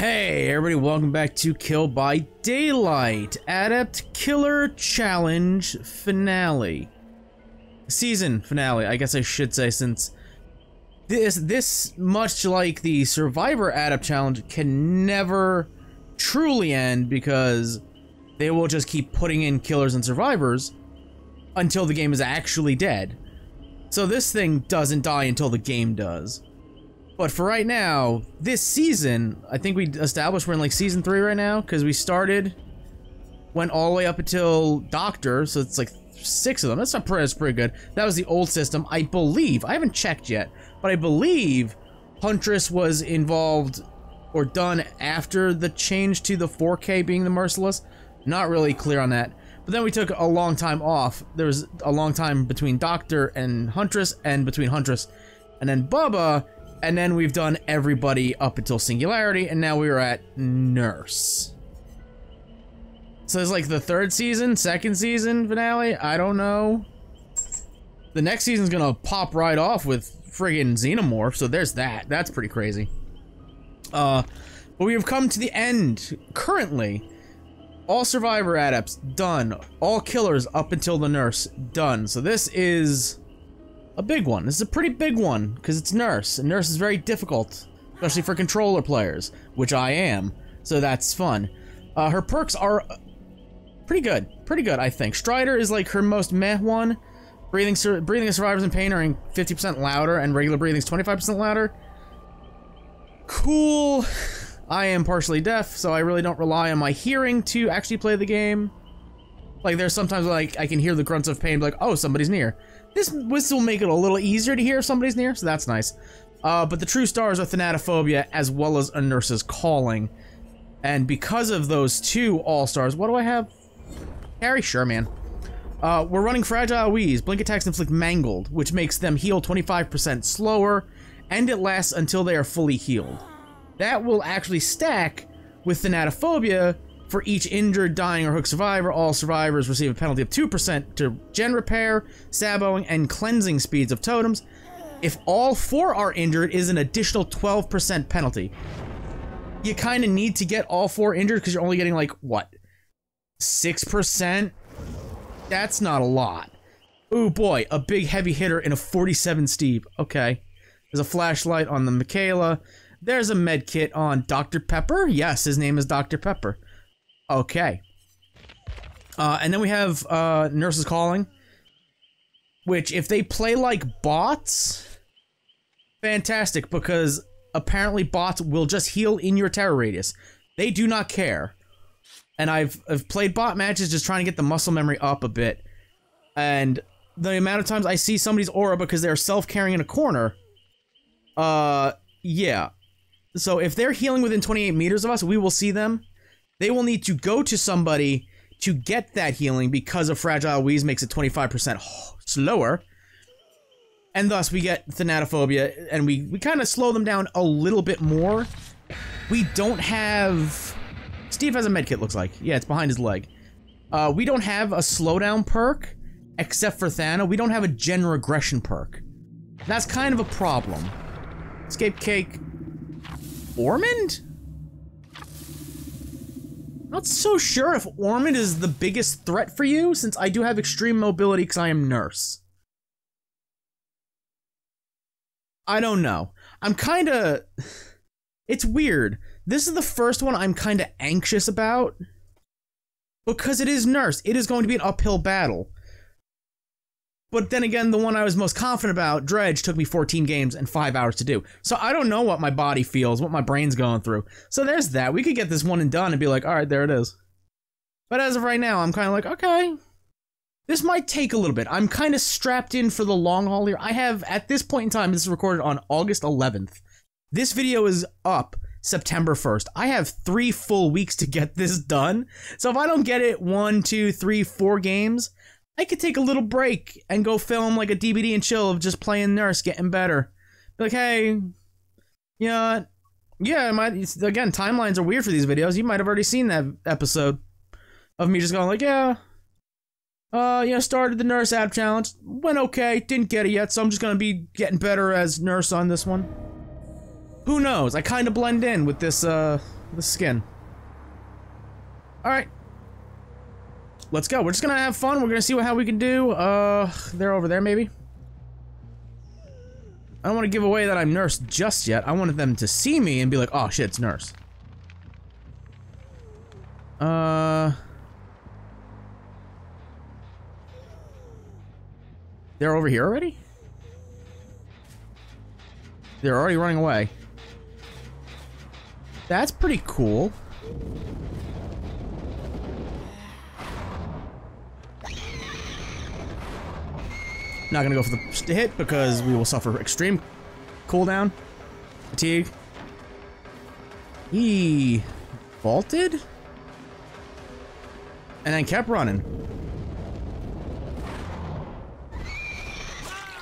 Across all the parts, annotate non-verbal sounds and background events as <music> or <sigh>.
Hey, everybody, welcome back to Kill by Daylight Adept Killer Challenge Finale. Season finale, I guess I should say, since this, this much like the Survivor Adept Challenge, can never truly end because they will just keep putting in killers and survivors until the game is actually dead. So this thing doesn't die until the game does. But for right now, this season, I think we established we're in like season three right now because we started, went all the way up until Doctor, so it's like six of them. That's not pretty, that's pretty good. That was the old system. I believe, I haven't checked yet, but I believe Huntress was involved or done after the change to the 4K being the Merciless. Not really clear on that. But then we took a long time off. There was a long time between Doctor and Huntress, and between Huntress and then Bubba, and then we've done everybody up until Singularity, and now we are at Nurse. So it's like the third season, second season finale? I don't know. The next season's gonna pop right off with friggin' Xenomorph, so there's that. That's pretty crazy. Uh, but we have come to the end, currently. All Survivor Adepts, done. All Killers up until the Nurse, done. So this is a big one. This is a pretty big one, because it's Nurse, and Nurse is very difficult, especially for controller players, which I am, so that's fun. Uh, her perks are pretty good, pretty good, I think. Stridor is like her most meh one. Breathing, breathing of survivors in pain are 50% louder, and regular breathing is 25% louder. Cool. I am partially deaf, so I really don't rely on my hearing to actually play the game. Like, there's sometimes like I can hear the grunts of pain, like, oh, somebody's near. This whistle will make it a little easier to hear if somebody's near, so that's nice. Uh, but the true stars are Thanatophobia as well as A Nurse's Calling. And because of those two all-stars, what do I have? Harry? Sure, man. Uh, we're running Fragile Wheeze. Blink attacks inflict Mangled, which makes them heal 25% slower, and it lasts until they are fully healed. That will actually stack with Thanatophobia, for each injured, dying, or hook survivor, all survivors receive a penalty of 2% to gen repair, saboing, and cleansing speeds of totems. If all four are injured, is an additional 12% penalty. You kind of need to get all four injured because you're only getting like, what, 6%? That's not a lot. Ooh boy, a big heavy hitter in a 47 Steve. Okay. There's a flashlight on the Mikaela. There's a med kit on Dr. Pepper. Yes, his name is Dr. Pepper. Okay. Uh, and then we have uh, Nurses Calling, which if they play like bots, fantastic, because apparently bots will just heal in your terror radius. They do not care. And I've, I've played bot matches just trying to get the muscle memory up a bit. And the amount of times I see somebody's aura because they're self-caring in a corner, uh, yeah. So if they're healing within 28 meters of us, we will see them they will need to go to somebody to get that healing because of Fragile Wheeze makes it 25% slower. And thus we get Thanatophobia, and we, we kind of slow them down a little bit more. We don't have... Steve has a medkit, looks like. Yeah, it's behind his leg. Uh, we don't have a slowdown perk, except for Thana. We don't have a gen regression perk. That's kind of a problem. Escape Cake... Ormond? Not so sure if Ormond is the biggest threat for you, since I do have extreme mobility because I am nurse. I don't know. I'm kinda... <sighs> It's weird. This is the first one I'm kinda anxious about. Because it is nurse. It is going to be an uphill battle. But then again, the one I was most confident about, Dredge, took me 14 games and 5 hours to do. So I don't know what my body feels, what my brain's going through. So there's that. We could get this one and done and be like, alright, there it is. But as of right now, I'm kind of like, okay. This might take a little bit. I'm kind of strapped in for the long haul here. I have, at this point in time, this is recorded on August 11th. This video is up September 1st. I have three full weeks to get this done. So if I don't get it one, two, three, four games, I could take a little break and go film like a DBD and chill of just playing Nurse, getting better. Be like, hey, you know, yeah, yeah, might, again, timelines are weird for these videos. You might have already seen that episode of me just going like, yeah, uh, you know, started the Nurse app challenge, went okay, didn't get it yet, so I'm just gonna be getting better as Nurse on this one. Who knows? I kind of blend in with this, uh, the skin. Alright. Let's go. We're just gonna have fun. We're gonna see what, how we can do. Uh, they're over there, maybe? I don't want to give away that I'm Nurse just yet. I wanted them to see me and be like, oh shit, it's Nurse. Uh... They're over here already? They're already running away. That's pretty cool. Not gonna go for the hit because we will suffer extreme cooldown, fatigue. He vaulted? And then kept running.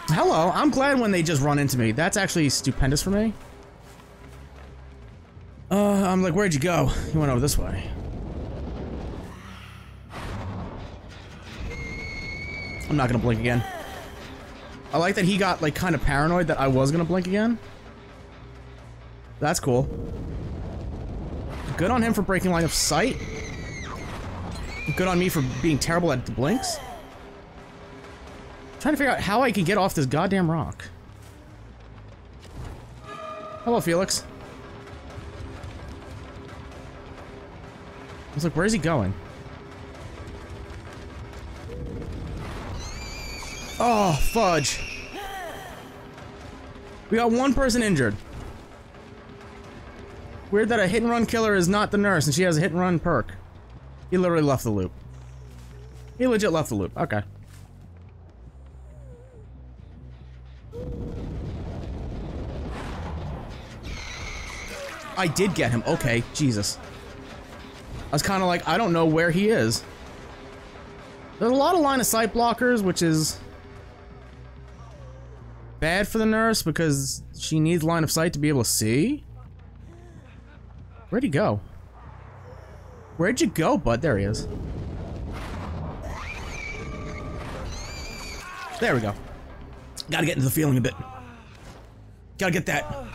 Hello, I'm glad when they just run into me. That's actually stupendous for me. Uh, I'm like, where'd you go? He went over this way. I'm not gonna blink again. I like that he got, like, kind of paranoid that I was gonna blink again. That's cool. Good on him for breaking line of sight. Good on me for being terrible at the blinks. Trying to figure out how I can get off this goddamn rock. Hello, Felix. I was like, where is he going? Oh, fudge. We got one person injured. Weird that a hit and run killer is not the nurse and she has a hit and run perk. He literally left the loop. He legit left the loop. Okay. I did get him. Okay, Jesus. I was kind of like, I don't know where he is. There's a lot of line of sight blockers, which is bad for the nurse because she needs line of sight to be able to see. Where'd he go? Where'd you go, bud? There he is. There we go. Gotta get into the feeling a bit. Gotta get that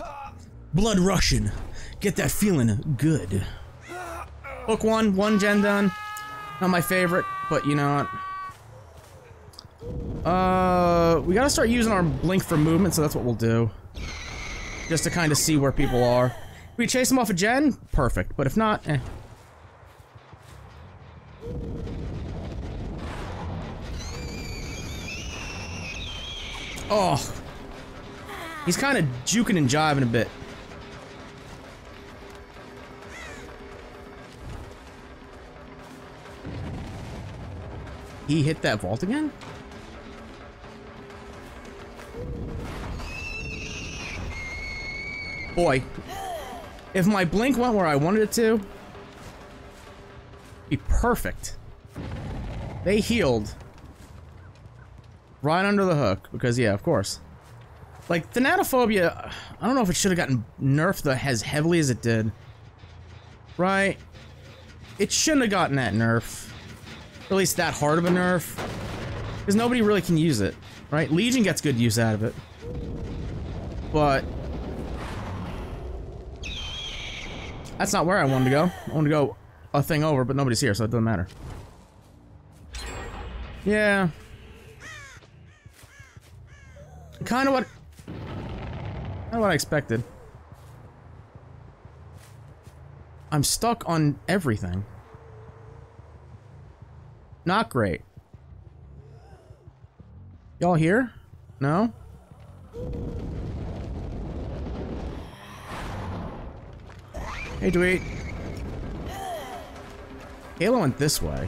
blood rushing. Get that feeling good. Book one, one gen done. Not my favorite, but you know what? Uh, we gotta start using our blink for movement, so that's what we'll do. Just to kind of see where people are. If we chase them off a gen, perfect. But if not, eh. Oh. He's kind of juking and jiving a bit. He hit that vault again? Boy, if my blink went where I wanted it to, be perfect. They healed right under the hook because yeah, of course. Like Thanatophobia, I don't know if it should have gotten nerfed as heavily as it did. Right? It shouldn't have gotten that nerf. At least that hard of a nerf. Because nobody really can use it. Right? Legion gets good use out of it. But That's not where I wanted to go. I wanted to go a thing over, but nobody's here, so it doesn't matter. Yeah. Kind of what... Kind of what I expected. I'm stuck on everything. Not great. Y'all here? No? Hey, Dweet. Halo went this way.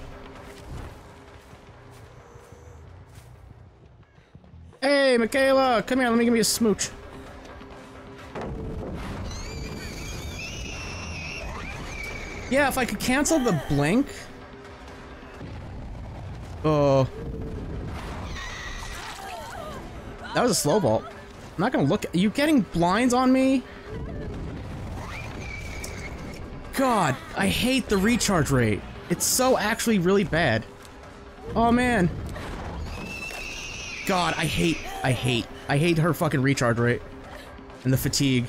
Hey, Mikaela! Come here, let me give you a smooch. Yeah, if I could cancel the blink. Oh. That was a slow vault. I'm not gonna look- Are you getting blinds on me? God, I hate the recharge rate. It's so actually really bad. Oh man. God, I hate, I hate, I hate her fucking recharge rate. And the fatigue.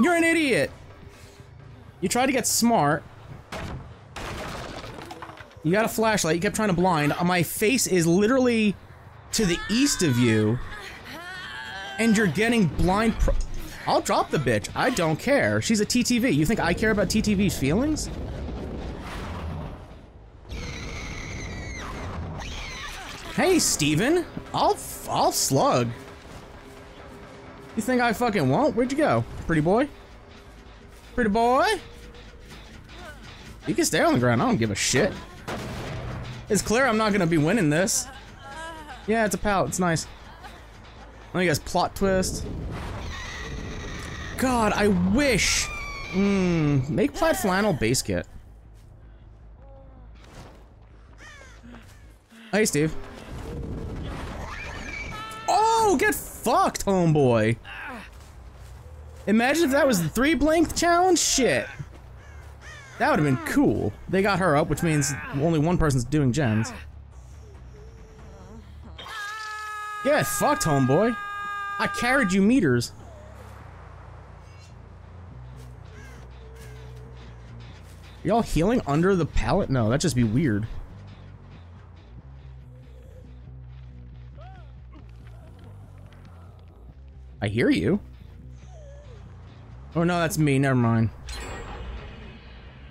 You're an idiot! You tried to get smart. You got a flashlight, you kept trying to blind. My face is literally to the east of you. And you're getting blind I'll drop the bitch. I don't care. She's a TTV. You think I care about TTV's feelings? Hey, Steven. I'll, I'll slug. You think I fucking won't? Where'd you go? Pretty boy? Pretty boy? You can stay on the ground. I don't give a shit. It's clear I'm not gonna be winning this. Yeah, it's a pallet. It's nice. Let me guess, plot twist. God, I wish. Hmm, make plaid flannel base kit. Hey, Steve. Oh, get fucked, homeboy. Imagine if that was the three blink challenge? Shit. That would have been cool. They got her up, which means only one person's doing gens. Get fucked, homeboy. I carried you meters. Y'all healing under the pallet? No, that'd just be weird. I hear you. Oh no, that's me, never mind.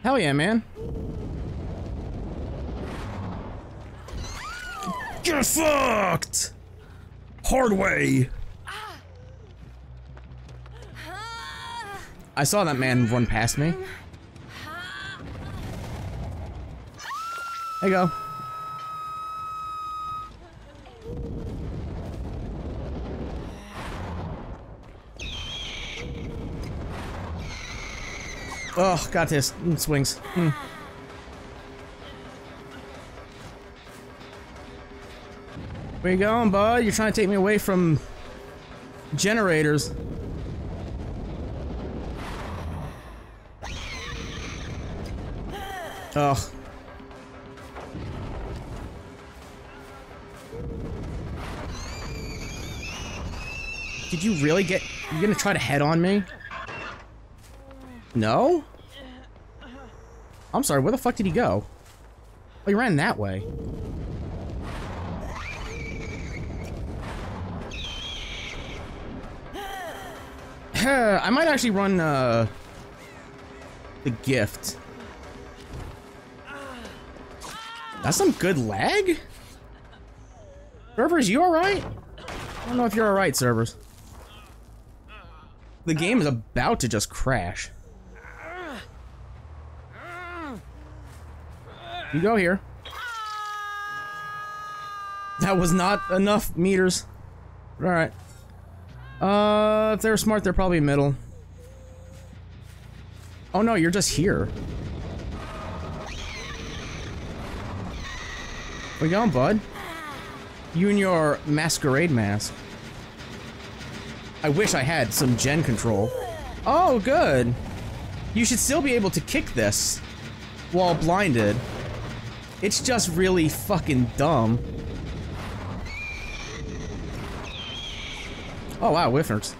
Hell yeah, man. Get fucked! Hard way! I saw that man run past me. There you go. Oh, got this. Mm, swings. Mm. Where you going, bud? You're trying to take me away from generators. Oh. Did you really get... You're gonna try to head on me? No? I'm sorry, where the fuck did he go? Oh, he ran that way. <sighs> I might actually run, uh... The gift. That's some good lag? Servers, you alright? I don't know if you're alright, servers. The game is about to just crash. You go here. That was not enough meters. Alright. Uh, if they're smart, they're probably middle. Oh no, you're just here. Where you going, bud? You and your masquerade mask. I wish I had some gen control. Oh, good. You should still be able to kick this while blinded. It's just really fucking dumb. Oh wow, whiffers.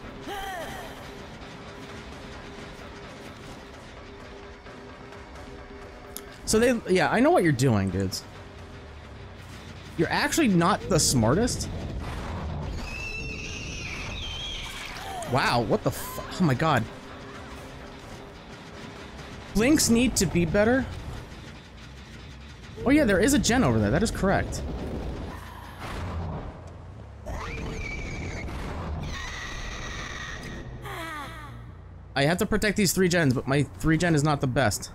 So they, yeah, I know what you're doing, dudes. You're actually not the smartest. Wow, what the Oh my god. Blinks need to be better. Oh yeah, there is a gen over there. That is correct. I have to protect these three gens, but my three gen is not the best.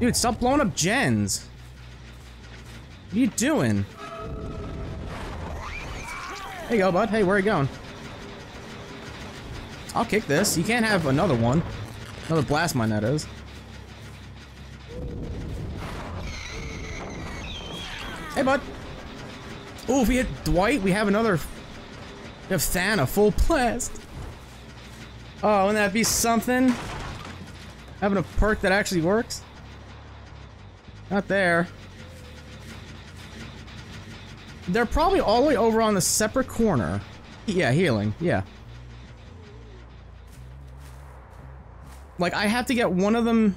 Dude, stop blowing up gens. What are you doing? You go, bud. Hey, where are you going? I'll kick this. You can't have another one. Another blast mine, that is. Hey, bud. Oh, if we hit Dwight, we have another... We have Thana, full blast. Oh, wouldn't that be something? Having a perk that actually works? Not there. They're probably all the way over on the separate corner. Yeah, healing. Yeah. Like, I have to get one of them...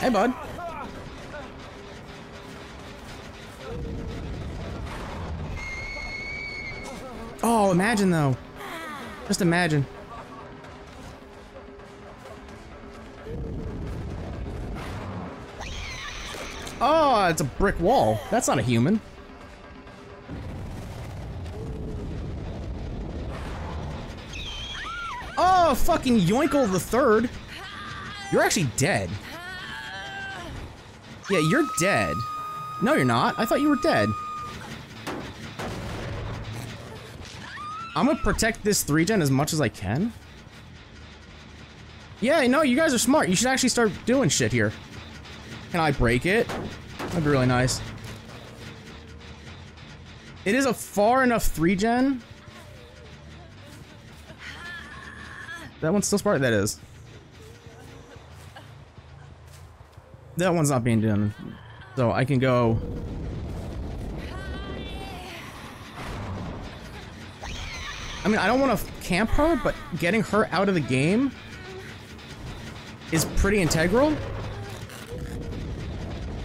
Hey, bud. Oh, imagine, though. Just imagine. Oh, it's a brick wall. That's not a human. Oh, fucking Yoinkle the Third. You're actually dead. Yeah, you're dead. No, you're not. I thought you were dead. I'm gonna protect this 3-gen as much as I can. Yeah, no, you guys are smart. You should actually start doing shit here. Can I break it? That'd be really nice. It is a far enough 3-gen. That one's still smart. That is. That one's not being done. So I can go... I mean, I don't want to camp her, but getting her out of the game is pretty integral.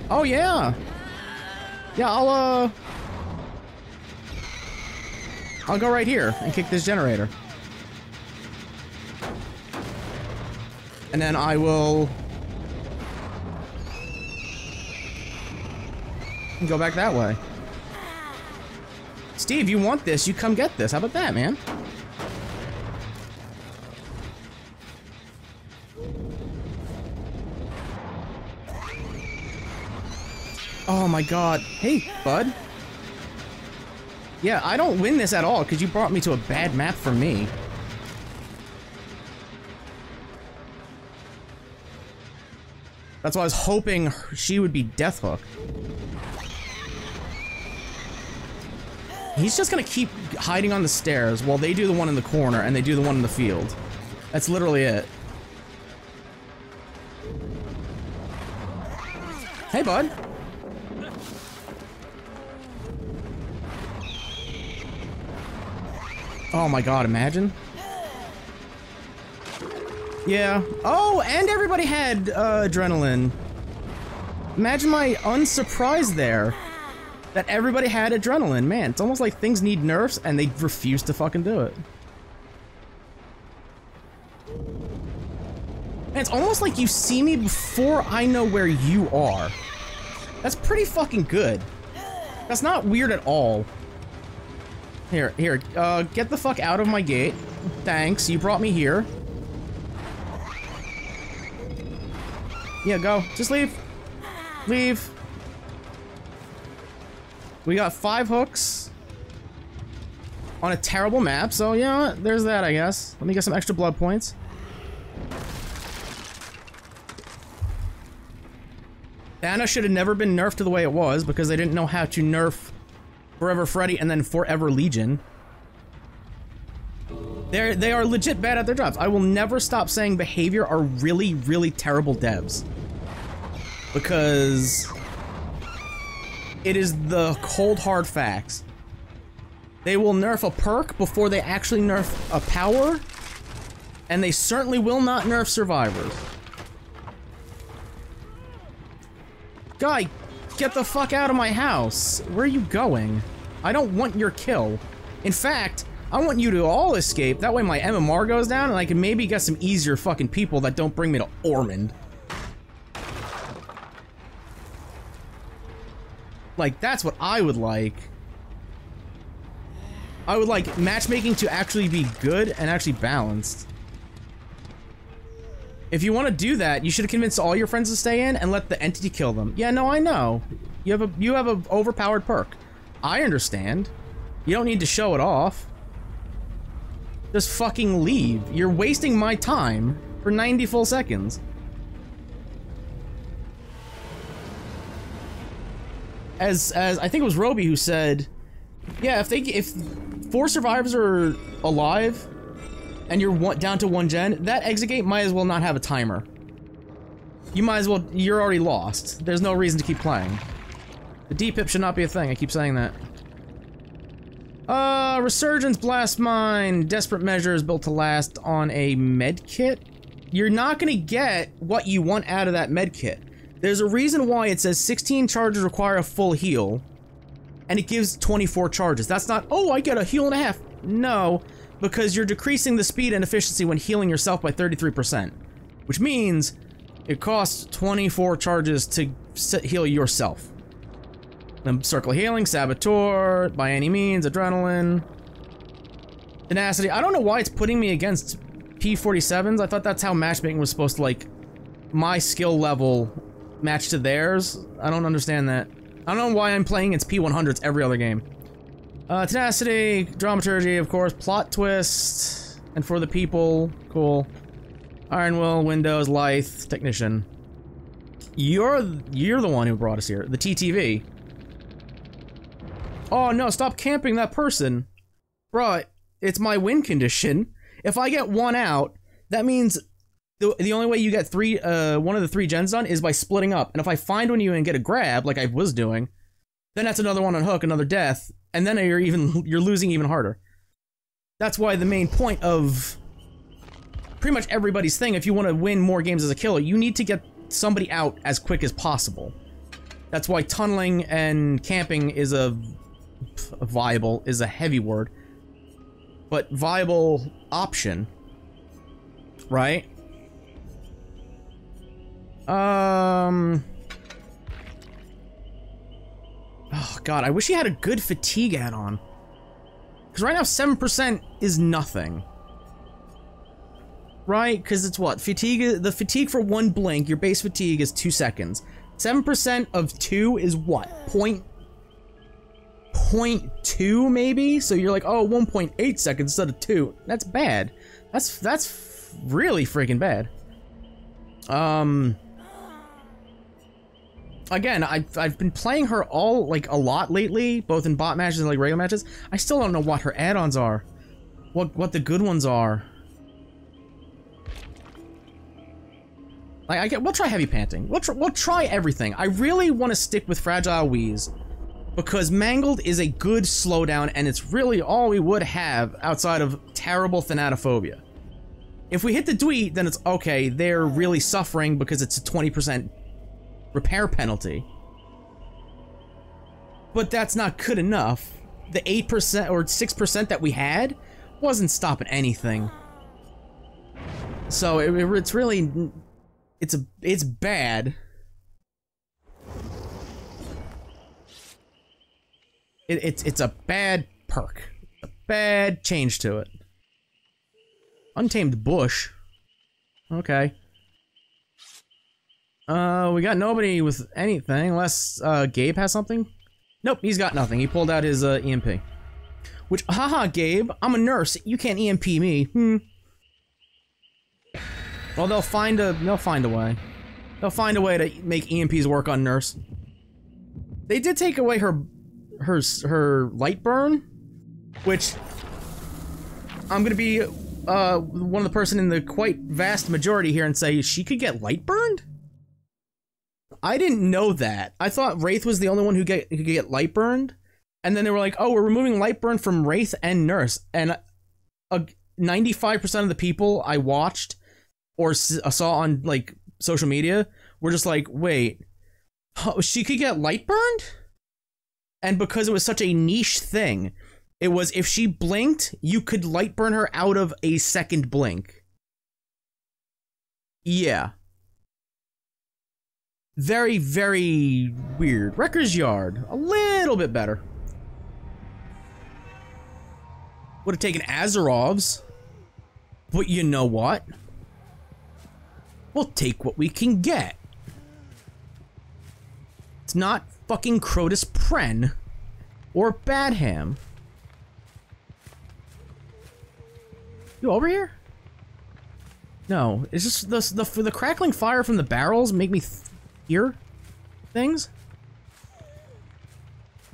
Oh, yeah. Yeah, I'll, uh... I'll go right here and kick this generator. And then I will... Go back that way. Steve, you want this, you come get this. How about that, man? Oh my god. Hey, bud. Yeah, I don't win this at all because you brought me to a bad map for me. That's why I was hoping she would be Deathhook. He's just gonna keep hiding on the stairs while they do the one in the corner and they do the one in the field. That's literally it. Hey, bud. Oh my god, imagine. Yeah. Oh, and everybody had uh, adrenaline. Imagine my unsurprise there. That everybody had adrenaline. Man, it's almost like things need nerfs and they refuse to fucking do it. It's almost like you see me before I know where you are. That's pretty fucking good. That's not weird at all. Here, here, uh, get the fuck out of my gate. Thanks, you brought me here. Yeah, go. Just leave. Leave. We got five hooks on a terrible map, so yeah, there's that, I guess. Let me get some extra blood points. Thana should have never been nerfed to the way it was because they didn't know how to nerf Forever Freddy, and then Forever Legion. They're, they are legit bad at their jobs. I will never stop saying behavior are really, really terrible devs. Because it is the cold hard facts. They will nerf a perk before they actually nerf a power, and they certainly will not nerf survivors. Guy, Get the fuck out of my house! Where are you going? I don't want your kill. In fact, I want you to all escape, that way my MMR goes down and I can maybe get some easier fucking people that don't bring me to Ormond. Like, that's what I would like. I would like matchmaking to actually be good and actually balanced. If you want to do that, you should have convinced all your friends to stay in and let the entity kill them. Yeah, no, I know. You have a you have a overpowered perk. I understand. You don't need to show it off. Just fucking leave. You're wasting my time for 90 full seconds. As as I think it was Roby who said, yeah, if they if four survivors are alive and you're one, down to one gen, that exit gate might as well not have a timer. You might as well, you're already lost. There's no reason to keep playing. The D-pip should not be a thing, I keep saying that. Uh, Resurgence, Blast Mine, Desperate Measures built to last on a med kit. You're not gonna get what you want out of that med kit. There's a reason why it says 16 charges require a full heal, and it gives 24 charges. That's not, oh, I get a heal and a half. No, because you're decreasing the speed and efficiency when healing yourself by 33%, which means it costs 24 charges to heal yourself. Then circle healing, saboteur, by any means, adrenaline, tenacity. I don't know why it's putting me against P47s. I thought that's how matchmaking was supposed to like my skill level match to theirs. I don't understand that. I don't know why I'm playing against P100s every other game. Uh, tenacity, dramaturgy, of course, plot twist, and for the people, cool. Iron Will, Windows, Lithe, Technician. You're you're the one who brought us here. The TTV. Oh no, stop camping that person. Bruh, it's my win condition. If I get one out, that means the, the only way you get three, uh, one of the three gens done is by splitting up. And if I find one you and get a grab, like I was doing, then that's another one on hook, another death, and then you're even, you're losing even harder. That's why the main point of pretty much everybody's thing, if you want to win more games as a killer, you need to get somebody out as quick as possible. That's why tunneling and camping is a viable is a heavy word, but viable option, right? Um. Oh god, I wish he had a good fatigue add-on. Because right now 7% is nothing. Right? Because it's what? Fatigue, the fatigue for one blink, your base fatigue is 2 seconds. 7% of 2 is what? Point 0.2 maybe? So you're like, oh, 1.8 seconds instead of 2. That's bad. That's that's really freaking bad. Um Again, I've, I've been playing her all, like, a lot lately, both in bot matches and, like, regular matches. I still don't know what her add-ons are. What, what the good ones are. Like, I get, we'll try heavy panting. We'll, tr we'll try everything. I really want to stick with Fragile Wheeze because Mangled is a good slowdown and it's really all we would have outside of terrible Thanatophobia. If we hit the Dweet, then it's okay, they're really suffering because it's a 20% repair penalty. But that's not good enough. The 8% or 6% that we had wasn't stopping anything. So it, it's really, it's a, it's bad. It, it's it's a bad perk. A bad change to it. Untamed bush. Okay. Uh, we got nobody with anything, unless, uh, Gabe has something? Nope, he's got nothing. He pulled out his, uh, EMP. Which, haha, Gabe, I'm a nurse. You can't EMP me. Hmm. Well, they'll find a, they'll find a way. They'll find a way to make EMPs work on Nurse. They did take away her her her light burn, which I'm gonna be uh, one of the person in the quite vast majority here and say she could get light burned. I didn't know that. I thought Wraith was the only one who get who could get light burned, and then they were like, "Oh, we're removing light burn from Wraith and Nurse," and a 95% of the people I watched or saw on like social media were just like, "Wait, oh, she could get light burned?" And because it was such a niche thing, it was if she blinked, you could light burn her out of a second blink. Yeah. Very, very weird. Wrecker's Yard, a little bit better. Would have taken Azarov's. But you know what? We'll take what we can get. It's not fucking Crotus Prenn or Badham. You over here? No, is this the the the crackling fire from the barrels make me hear things?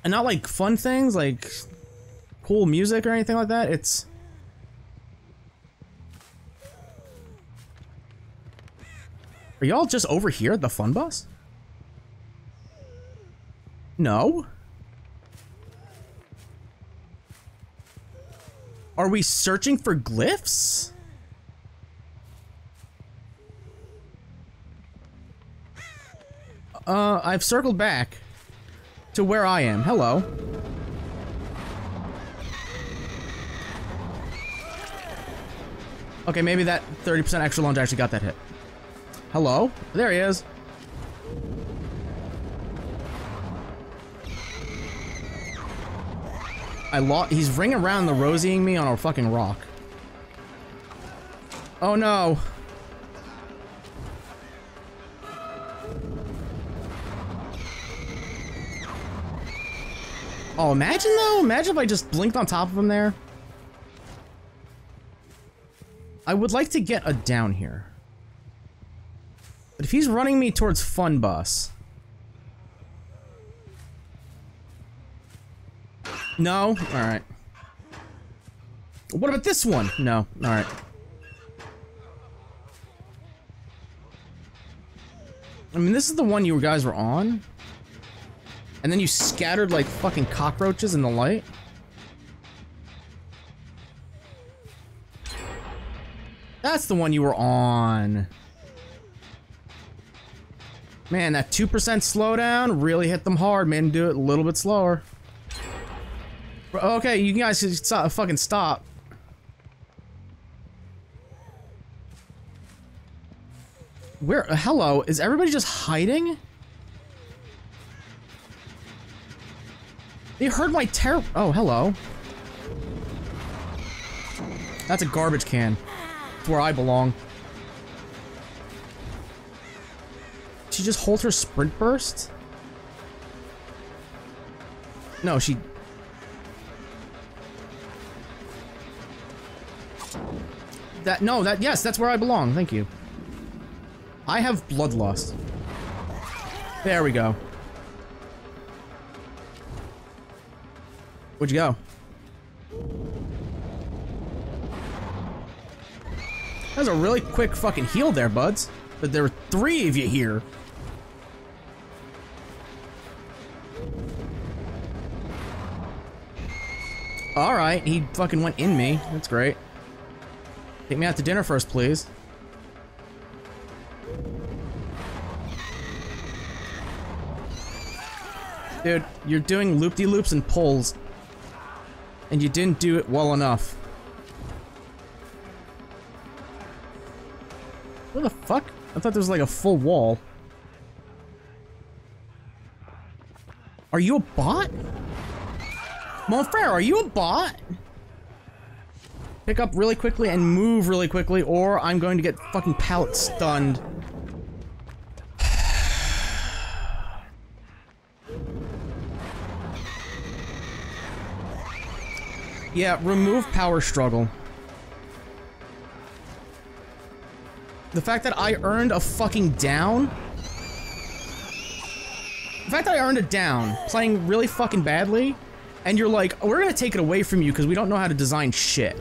And not like fun things like cool music or anything like that. It's Are y'all just over here at the fun bus? No. Are we searching for glyphs? Uh, I've circled back to where I am. Hello. Okay, maybe that 30% extra launch actually got that hit. Hello? There he is. I lost. He's ring around the rosieing me on a fucking rock. Oh no. Oh, imagine though. Imagine if I just blinked on top of him there. I would like to get a down here. But if he's running me towards Fun Bus... No? Alright. What about this one? No. Alright. I mean, this is the one you guys were on? And then you scattered like fucking cockroaches in the light? That's the one you were on. Man, that 2% slowdown really hit them hard, man. Do it a little bit slower. Okay, you guys stop, fucking stop. Where? Hello? Is everybody just hiding? They heard my terror- Oh, hello. That's a garbage can. It's where I belong. She just holds her sprint burst? No, she... That- no, that- yes, that's where I belong, thank you. I have bloodlust. There we go. Where'd you go? That was a really quick fucking heal there, buds. But there were three of you here. Alright, he fucking went in me. That's great. Take me out to dinner first, please. Dude, you're doing loop-de-loops and pulls. And you didn't do it well enough. What the fuck? I thought there was like a full wall. Are you a bot? Monfrere, are you a bot? Pick up really quickly and move really quickly, or I'm going to get fucking pallet stunned. yeah, remove power struggle. The fact that I earned a fucking down? The fact that I earned a down, playing really fucking badly, and you're like, we're gonna take it away from you because we don't know how to design shit.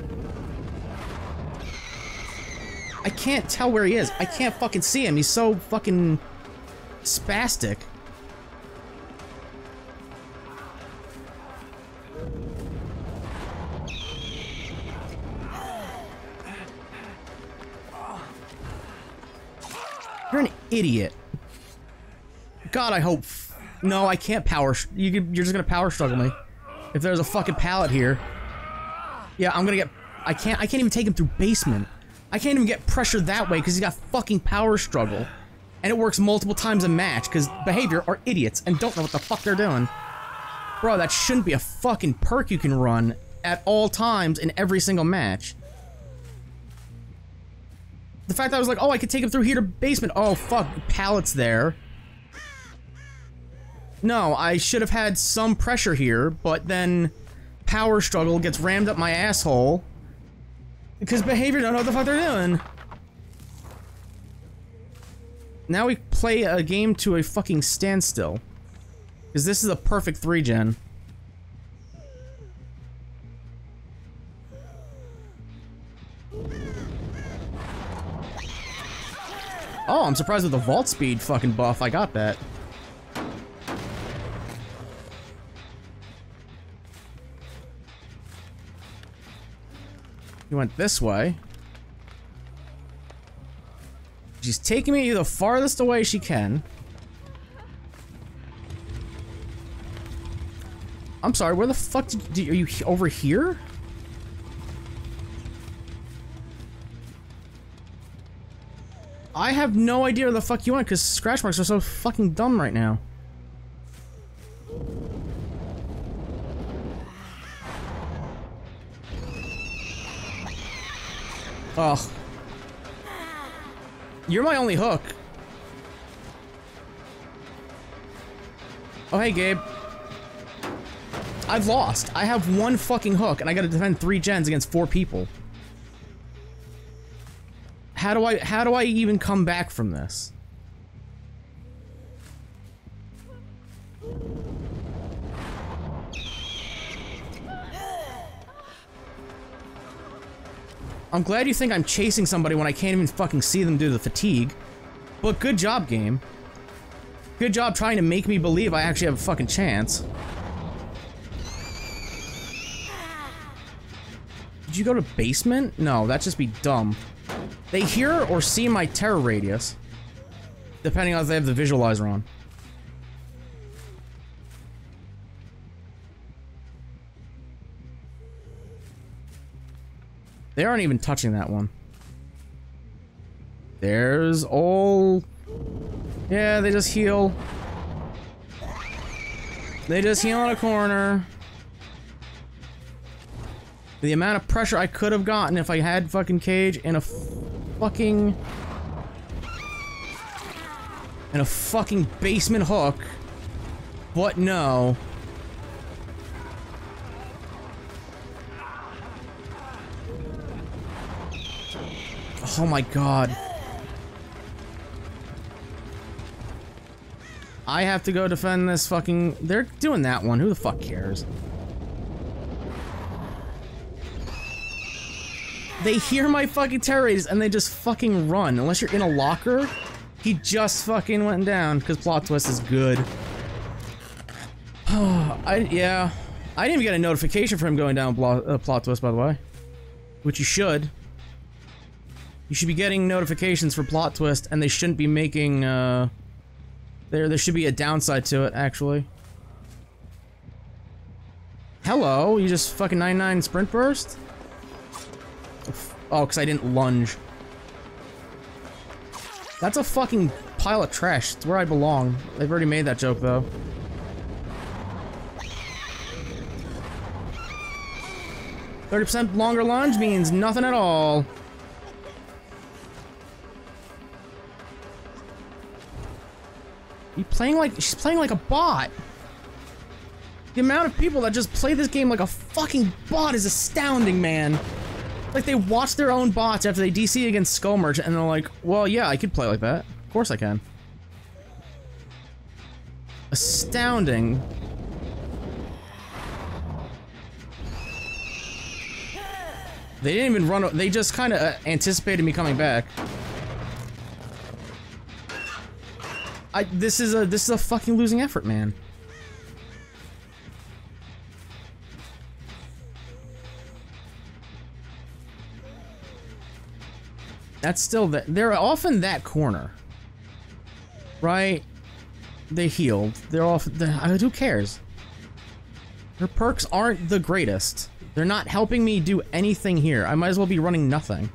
I can't tell where he is. I can't fucking see him. He's so fucking spastic. You're an idiot. God, I hope. No, I can't power. You, you're just gonna power struggle me. If there's a fucking pallet here. Yeah, I'm gonna get. I can't. I can't even take him through basement. I can't even get pressure that way because he's got fucking power struggle, and it works multiple times a match because behavior are idiots and don't know what the fuck they're doing. Bro, that shouldn't be a fucking perk you can run at all times in every single match. The fact that I was like, oh, I could take him through here to basement. Oh, fuck, pallets there. No, I should have had some pressure here, but then power struggle gets rammed up my asshole. Because behavior don't know what the fuck they're doing. Now we play a game to a fucking standstill. Because this is a perfect 3-gen. Oh, I'm surprised with the vault speed fucking buff, I got that. He went this way. She's taking me the farthest away she can. I'm sorry, where the fuck did are you over here? I have no idea where the fuck you went because scratch marks are so fucking dumb right now. Oh. You're my only hook. Oh, hey, Gabe. I've lost. I have one fucking hook, and I gotta defend three gens against four people. How do I- how do I even come back from this? I'm glad you think I'm chasing somebody when I can't even fucking see them due to the fatigue. But good job, game. Good job trying to make me believe I actually have a fucking chance. Did you go to basement? No, that'd just be dumb. They hear or see my terror radius. Depending on if they have the visualizer on. They aren't even touching that one. There's all... Yeah, they just heal. They just heal in a corner. The amount of pressure I could have gotten if I had fucking Cage in a fucking... In a fucking basement hook. But no. Oh my god. I have to go defend this fucking... They're doing that one. Who the fuck cares? They hear my fucking terrorists and they just fucking run. Unless you're in a locker, he just fucking went down because plot twist is good. <sighs> I yeah, I didn't even get a notification for him going down uh, plot twist by the way, which you should. You should be getting notifications for plot twist, and they shouldn't be making. Uh, there, there should be a downside to it actually. Hello, you just fucking 99 sprint burst? Oh, because I didn't lunge. That's a fucking pile of trash. It's where I belong. They've already made that joke, though. Thirty percent longer lunge means nothing at all. You playing like she's playing like a bot. The amount of people that just play this game like a fucking bot is astounding, man. Like, they watch their own bots after they DC against Skull Merchant, and they're like, well, yeah, I could play like that. Of course I can. Astounding. They didn't even run, they just kind of uh, anticipated me coming back. I, this is a, this is a fucking losing effort, man. That's still that. They're often that corner. Right? They healed. They're off. Who cares? Her perks aren't the greatest. They're not helping me do anything here. I might as well be running nothing.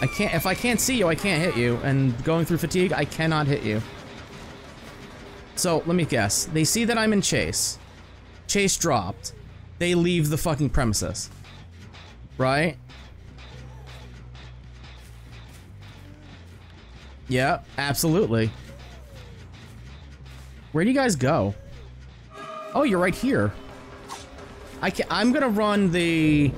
I can't- if I can't see you, I can't hit you, and going through fatigue, I cannot hit you. So, let me guess. They see that I'm in chase. Chase dropped, they leave the fucking premises. Right? Yeah, absolutely. Where do you guys go? Oh, you're right here. I can I'm gonna run the...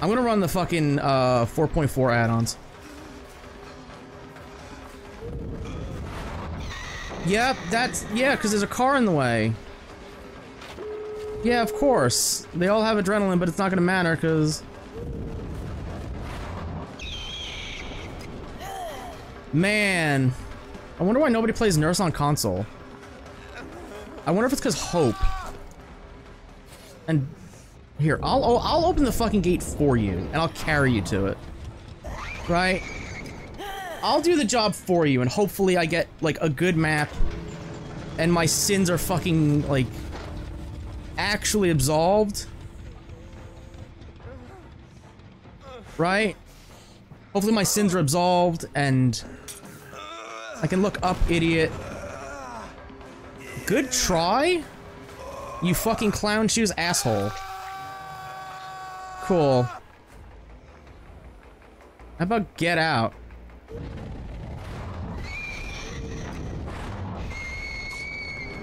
I'm gonna run the fucking uh, 4.4 add-ons. Yep, that's... Yeah, because there's a car in the way. Yeah, of course. They all have adrenaline, but it's not gonna matter, because... Man. I wonder why nobody plays Nurse on console. I wonder if it's because Hope. And here, I'll I'll open the fucking gate for you, and I'll carry you to it. Right? I'll do the job for you, and hopefully I get, like, a good map, and my sins are fucking, like, actually absolved. Right? Hopefully my sins are absolved, and I can look up, idiot. Good try? You fucking clown shoes asshole. Cool. How about get out?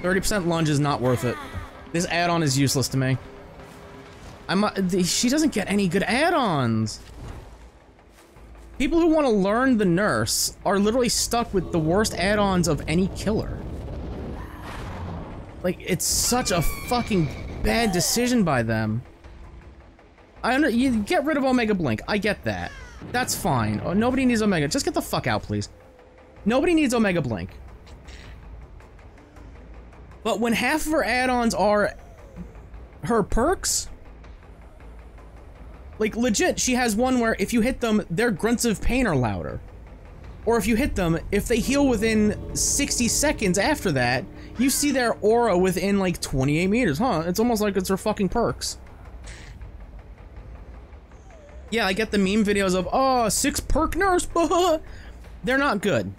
Thirty percent lunge is not worth it. This add-on is useless to me. I'm. Uh, she doesn't get any good add-ons. People who want to learn the nurse are literally stuck with the worst add-ons of any killer. Like, it's such a fucking bad decision by them. I under you get rid of Omega Blink. I get that. That's fine. Oh, nobody needs Omega. Just get the fuck out, please. Nobody needs Omega Blink. But when half of her add-ons are her perks, like legit, she has one where if you hit them, their grunts of pain are louder. Or if you hit them, if they heal within 60 seconds after that, you see their aura within like 28 meters, huh? It's almost like it's her fucking perks. Yeah, I get the meme videos of, oh, six perk nurse, <laughs> They're not good.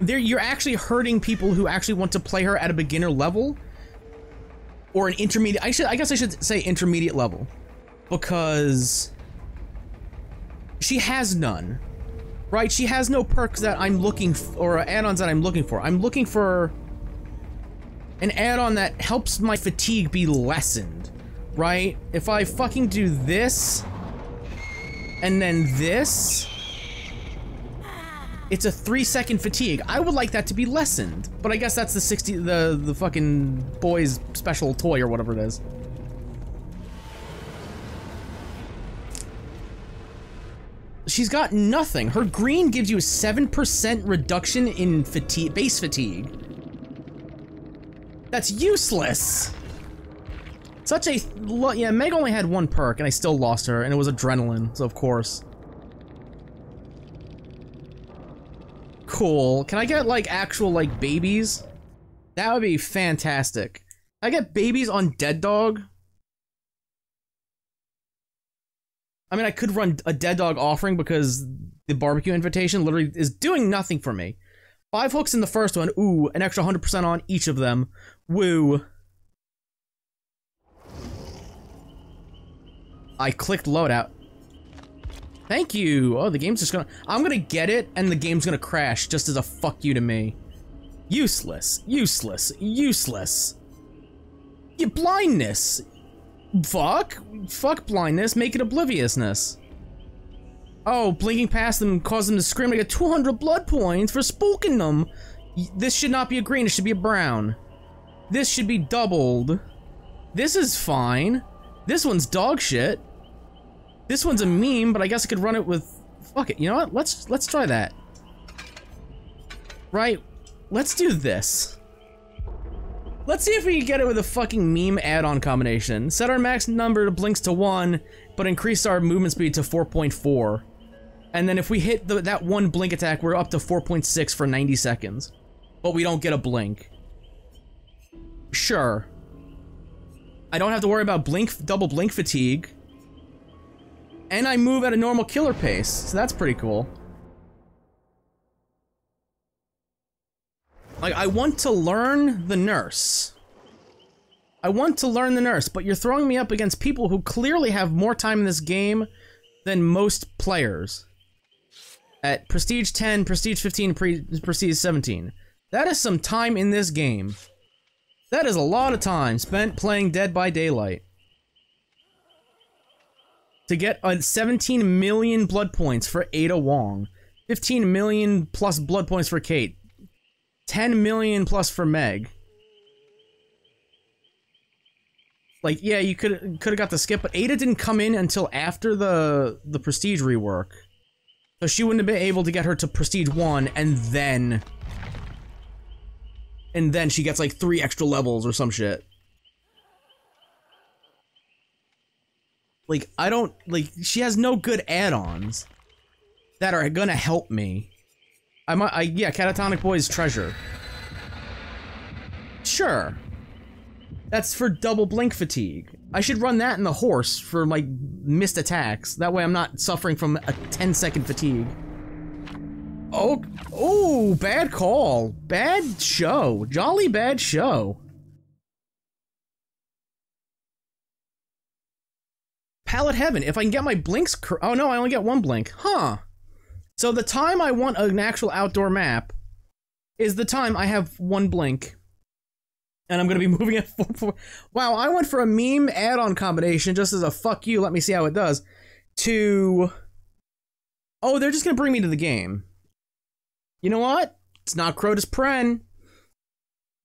They're, you're actually hurting people who actually want to play her at a beginner level. Or an intermediate, I should, I guess I should say intermediate level. Because she has none. Right? She has no perks that I'm looking for, or add-ons that I'm looking for. I'm looking for an add-on that helps my fatigue be lessened. Right? If I fucking do this, and then this, it's a three second fatigue. I would like that to be lessened, but I guess that's the 60, the, the fucking boy's special toy or whatever it is. She's got nothing. Her green gives you a 7% reduction in fatigue, base fatigue. That's useless. Such a, yeah, Meg only had one perk and I still lost her and it was adrenaline, so of course. Cool. Can I get like actual like babies? That would be fantastic. I get babies on Dead Dawg. I mean, I could run a Dead Dawg offering because the barbecue invitation literally is doing nothing for me. Five hooks in the first one. Ooh, an extra 100% on each of them. Woo. I clicked loadout. Thank you. Oh, the game's just gonna... I'm gonna get it, and the game's gonna crash just as a fuck you to me. Useless. Useless. Useless. You blindness. Fuck? Fuck blindness, make it obliviousness. Oh, blinking past them caused them to scream. I get 200 blood points for spooking them. This should not be a green, it should be a brown. This should be doubled. This is fine. This one's dog shit. This one's a meme, but I guess I could run it with... Fuck it, you know what? Let's, let's try that. Right, let's do this. Let's see if we can get it with a fucking meme add-on combination. Set our max number of blinks to 1, but increase our movement speed to 4.4. And then if we hit the, that one blink attack, we're up to 4.6 for 90 seconds. But we don't get a blink. Sure. I don't have to worry about blink, double blink fatigue. And I move at a normal killer pace, so that's pretty cool. Like, I want to learn the nurse. I want to learn the nurse, but you're throwing me up against people who clearly have more time in this game than most players. At Prestige 10, Prestige 15, Pre Prestige 17. That is some time in this game. That is a lot of time spent playing Dead by Daylight. To get a 17 million blood points for Ada Wong. 15 million plus blood points for Kate. 10 million plus for Meg. Like, yeah, you could could have got the skip, but Ada didn't come in until after the the Prestige rework. So she wouldn't have been able to get her to Prestige 1 and then... And then she gets like three extra levels or some shit. Like, I don't... Like, she has no good add-ons that are gonna help me. I might... I, yeah, Catatonic Boy's Treasure. Sure. That's for double blink fatigue. I should run that in the horse for like missed attacks. That way I'm not suffering from a 10 second fatigue. Oh, oh, bad call. Bad show. Jolly bad show. Pallet Heaven. If I can get my blinks Oh no, I only get one blink. Huh. So the time I want an actual outdoor map is the time I have one blink and I'm gonna be <laughs> moving it forward. Wow, I went for a meme add-on combination just as a fuck you, let me see how it does, to... Oh, they're just gonna bring me to the game. You know what? It's not Crotus Prenn.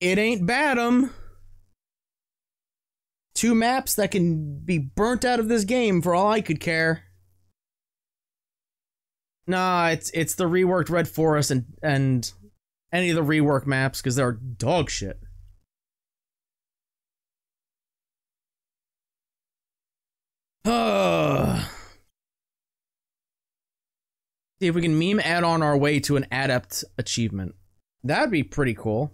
It ain't Badham. Two maps that can be burnt out of this game for all I could care. Nah, it's it's the reworked Red Forest and and any of the rework maps because they're dog shit. <sighs> See if we can meme add on our way to an adept achievement. That'd be pretty cool.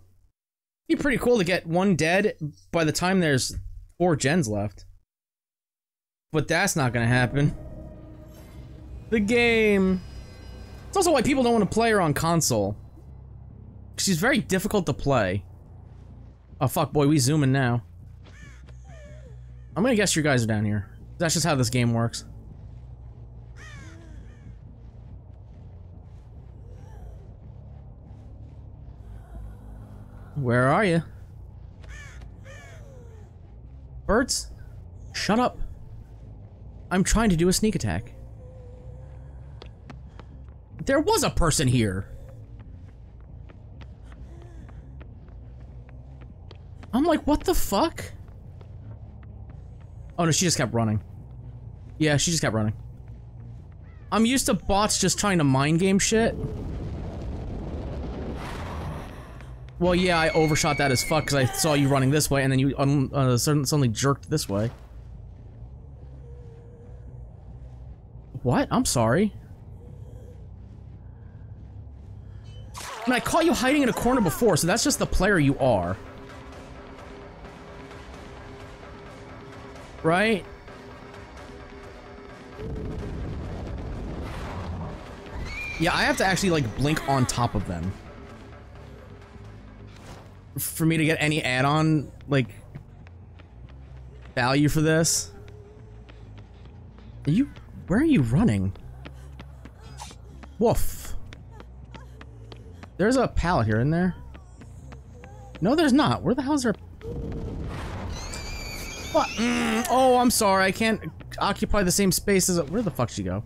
Be pretty cool to get one dead by the time there's four gens left. But that's not gonna happen. The game. It's also why people don't want to play her on console. She's very difficult to play. Oh fuck boy, we zooming now. I'm gonna guess you guys are down here. That's just how this game works. Where are you? Birds? Shut up. I'm trying to do a sneak attack. There was a person here. I'm like, what the fuck? Oh no, she just kept running. Yeah, she just kept running. I'm used to bots just trying to mind game shit. Well, yeah, I overshot that as fuck because I saw you running this way and then you um, uh, suddenly jerked this way. What? I'm sorry. I mean, I caught you hiding in a corner before, so that's just the player you are. Right? Yeah, I have to actually, like, blink on top of them. For me to get any add-on, like, value for this. Are you... Where are you running? Woof. There's a pallet here, in there? No, there's not. Where the hell is there... What? Mm, oh, I'm sorry. I can't occupy the same space as... Where the fuck she go?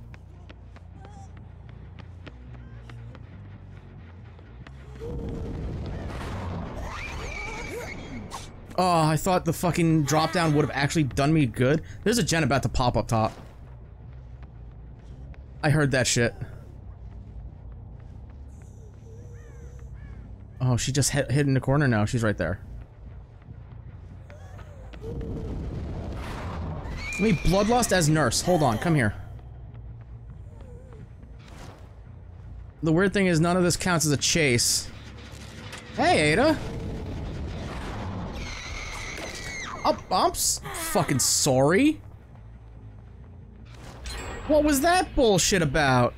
I thought the fucking drop down would have actually done me good. There's a gen about to pop up top. I heard that shit. Oh, she just hit, hid in the corner now. She's right there. Let me bloodlust as nurse. Hold on, come here. The weird thing is none of this counts as a chase. Hey, Ada. I'm fucking sorry. What was that bullshit about?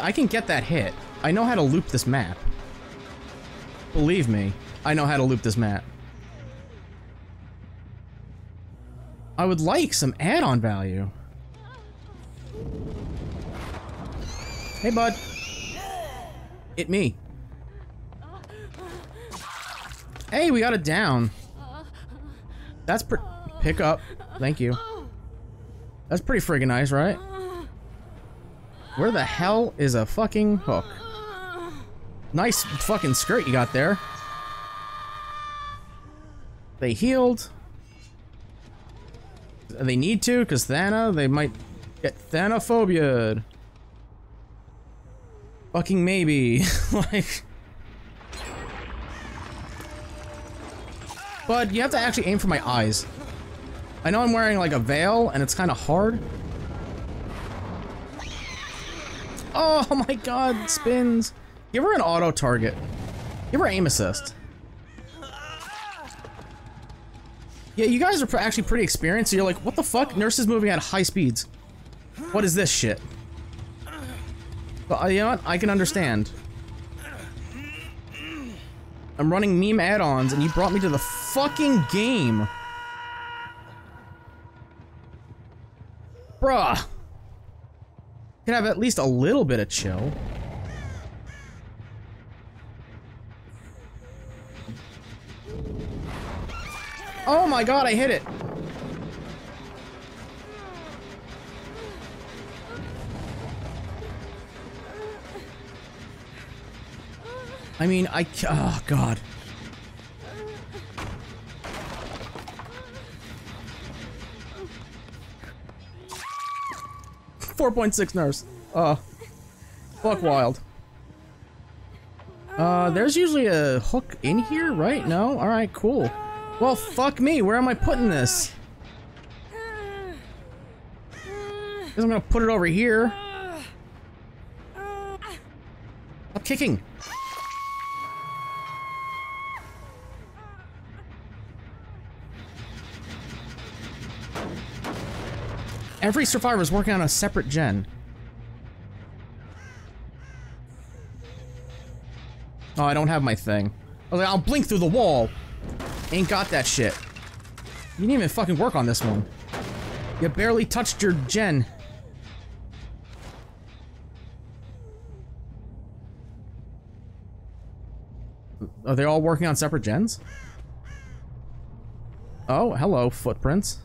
I can get that hit. I know how to loop this map. Believe me, I know how to loop this map. I would like some add-on value. Hey, bud. It me. Hey, we got it down. That's pretty. Pick up. Thank you. That's pretty friggin' nice, right? Where the hell is a fucking hook? Nice fucking skirt you got there. They healed. they need to, because Thana, they might get Thanophobia. Fucking maybe. <laughs> like... But you have to actually aim for my eyes. I know I'm wearing like a veil, and it's kind of hard. Oh <laughs> my god, spins. Give her an auto target. Give her aim assist. Yeah, you guys are actually pretty experienced, so you're like, what the fuck? Nurse is moving at high speeds. What is this shit? But uh, you know what? I can understand. I'm running meme add-ons, and you brought me to the fucking game. Bruh. Can have at least a little bit of chill. Oh my god, I hit it! I mean, I... Oh, God. Four point six nurse. Uh, fuck wild. Uh, there's usually a hook in here, right? No? Alright, cool. Well, fuck me. Where am I putting this? I'm gonna put it over here. Stop kicking. Every survivor is working on a separate gen. Oh, I don't have my thing. I was like, I'll blink through the wall. Ain't got that shit. You didn't even fucking work on this one. You barely touched your gen. Are they all working on separate gens? Oh, hello, footprints.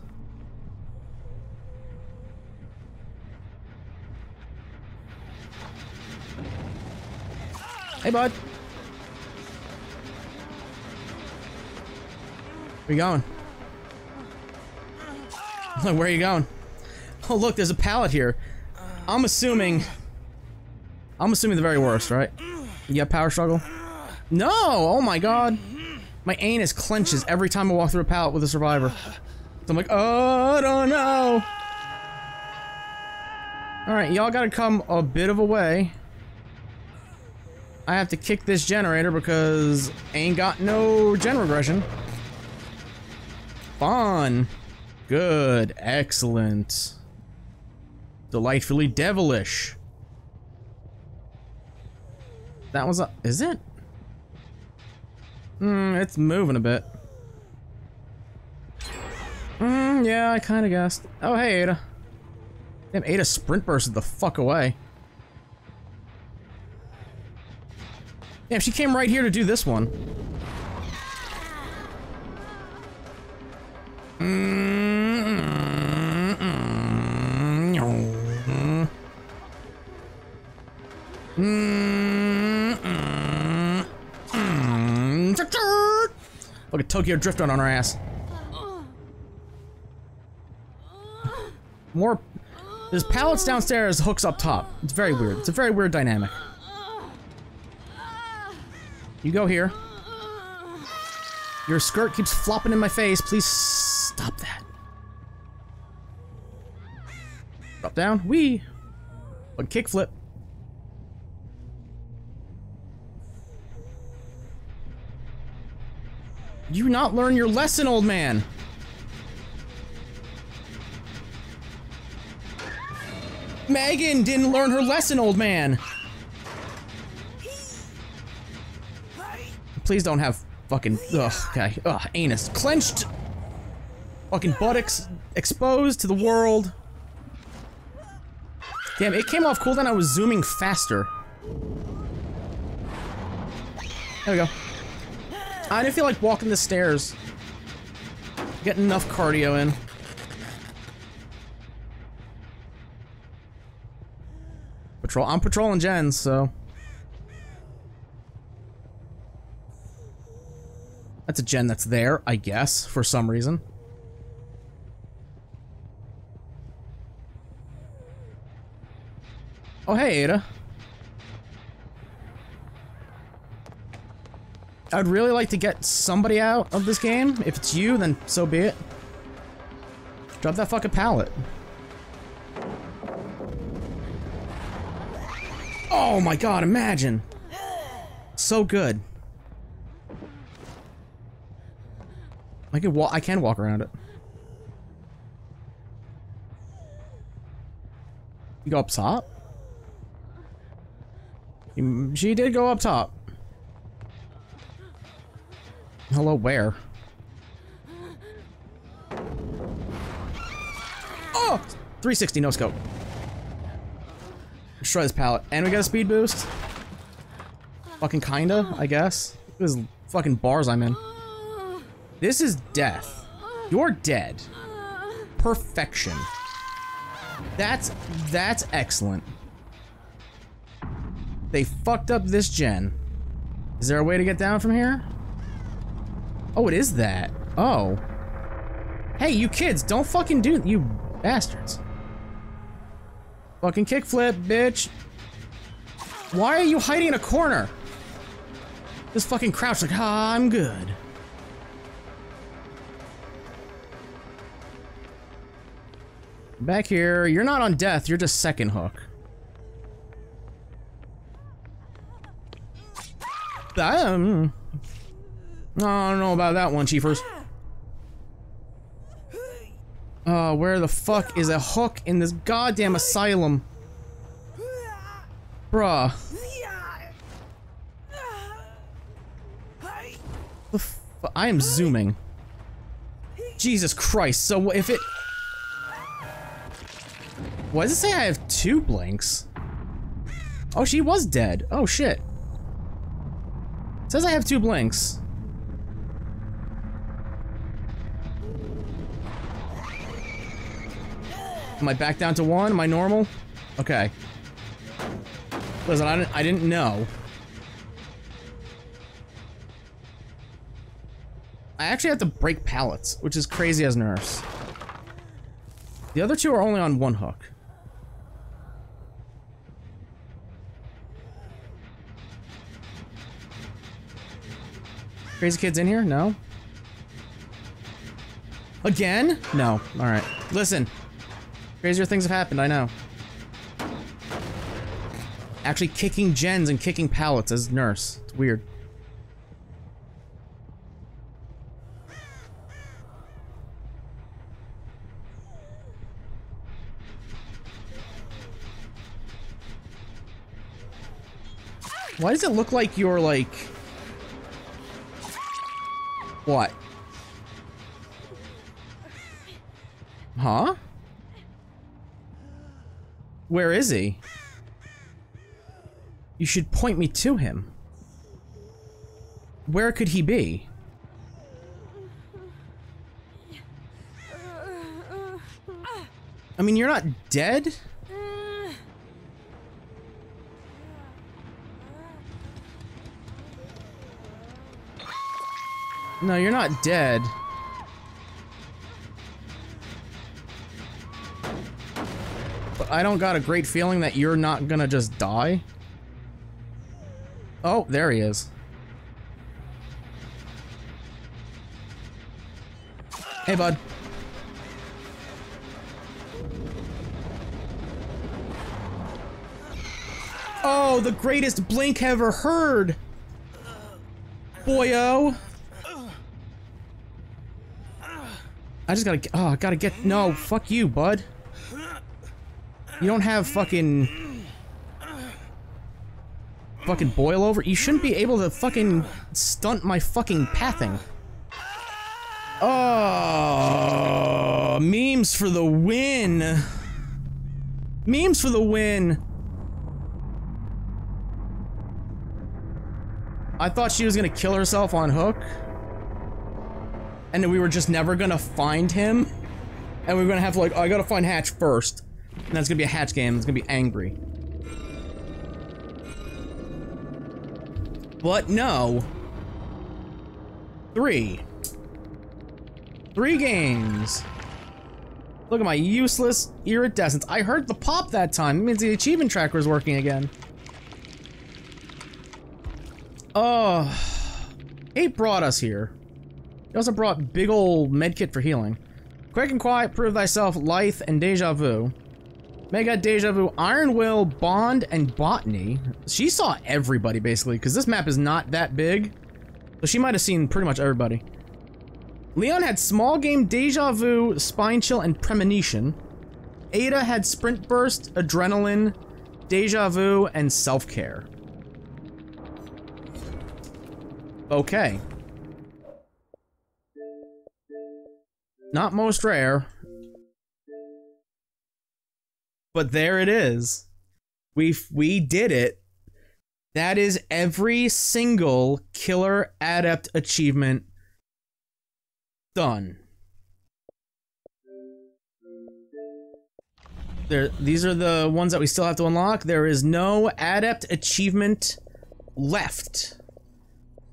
Hey, bud. Where you going? <laughs> Where are you going? Oh, look, there's a pallet here. I'm assuming... I'm assuming the very worst, right? You got power struggle? No! Oh my god! My anus clenches every time I walk through a pallet with a survivor. So I'm like, oh, I don't know! Alright, y'all gotta come a bit of a way. I have to kick this generator because ain't got no gen regression. Fun. Good. Excellent. Delightfully devilish. That was a- is it? Hmm, it's moving a bit. Hmm, yeah, I kinda guessed. Oh, hey, Ada. Damn, Ada sprint bursted the fuck away. Damn, she came right here to do this one. Look at Tokyo Drift on our ass. More. There's pallets downstairs, hooks up top. It's very weird. It's a very weird dynamic. You go here. Your skirt keeps flopping in my face. Please stop that. Drop down. Wee. A kickflip. You not learn your lesson, old man. Megan didn't learn her lesson, old man. Please don't have fucking ugh, okay, ugh, anus clenched, fucking buttocks exposed to the world. Damn, it came off cool. Then I was zooming faster. There we go. I didn't feel like walking the stairs. Getting enough cardio in. Patrol. I'm patrolling gens, so. That's a gen that's there, I guess, for some reason. Oh, hey, Ada. I'd really like to get somebody out of this game. If it's you, then so be it. Drop that fucking pallet. Oh my god, imagine! So good. I can walk I can walk around it. You go up top? She did go up top. Hello, where? Oh! 360, no scope. Destroy this pallet. And we got a speed boost? Fucking kinda, I guess. This is fucking bars I'm in. This is death. You're dead. Perfection. That's, that's excellent. They fucked up this gen. Is there a way to get down from here? Oh, it is that. Oh. Hey, you kids, don't fucking do- you bastards. Fucking kickflip, bitch. Why are you hiding in a corner? Just fucking crouch like, ah, I'm good. Back here, you're not on death, you're just second hook. Um, I don't know about that one, Chiefers. Oh, where the fuck is a hook in this goddamn asylum? Bruh. I am zooming. Jesus Christ, so if it... Why does it say I have two blinks? Oh, she was dead. Oh, shit. It says I have two blinks. Am I back down to one? Am I normal? Okay. Listen, I didn't, I didn't know. I actually have to break pallets, which is crazy as nurse. The other two are only on one hook. Crazy kids in here? No? Again? No. Alright. Listen. Crazier things have happened, I know. Actually kicking gens and kicking pallets as nurse. It's weird. Why does it look like you're like... What? Huh? Where is he? You should point me to him. Where could he be? I mean, you're not dead? No, you're not dead. But I don't got a great feeling that you're not gonna just die. Oh, there he is. Hey, bud. Oh, the greatest blink ever heard! Boyo! I just gotta, oh, I gotta get, no, fuck you, bud. You don't have fucking... Fucking boil over? You shouldn't be able to fucking stunt my fucking pathing. Oh, memes for the win. Memes for the win. I thought she was gonna kill herself on hook and we were just never gonna find him. And we are gonna have to like, oh, I gotta find Hatch first. And that's gonna be a Hatch game, it's gonna be angry. But no. Three. Three games. Look at my useless iridescence. I heard the pop that time. It means the achievement tracker is working again. Oh. Ada brought us here. He also brought big ol' medkit for healing. Quick and quiet, prove thyself, lithe, and deja vu. Mega Deja Vu, Iron Will, Bond, and Botany. She saw everybody, basically, because this map is not that big. So she might have seen pretty much everybody. Leon had Small Game, Deja Vu, Spine Chill, and Premonition. Ada had Sprint Burst, Adrenaline, Deja Vu, and Self Care. Okay. Not most rare. But there it is. We we did it. That is every single killer adept achievement done. There, these are the ones that we still have to unlock. There is no adept achievement left.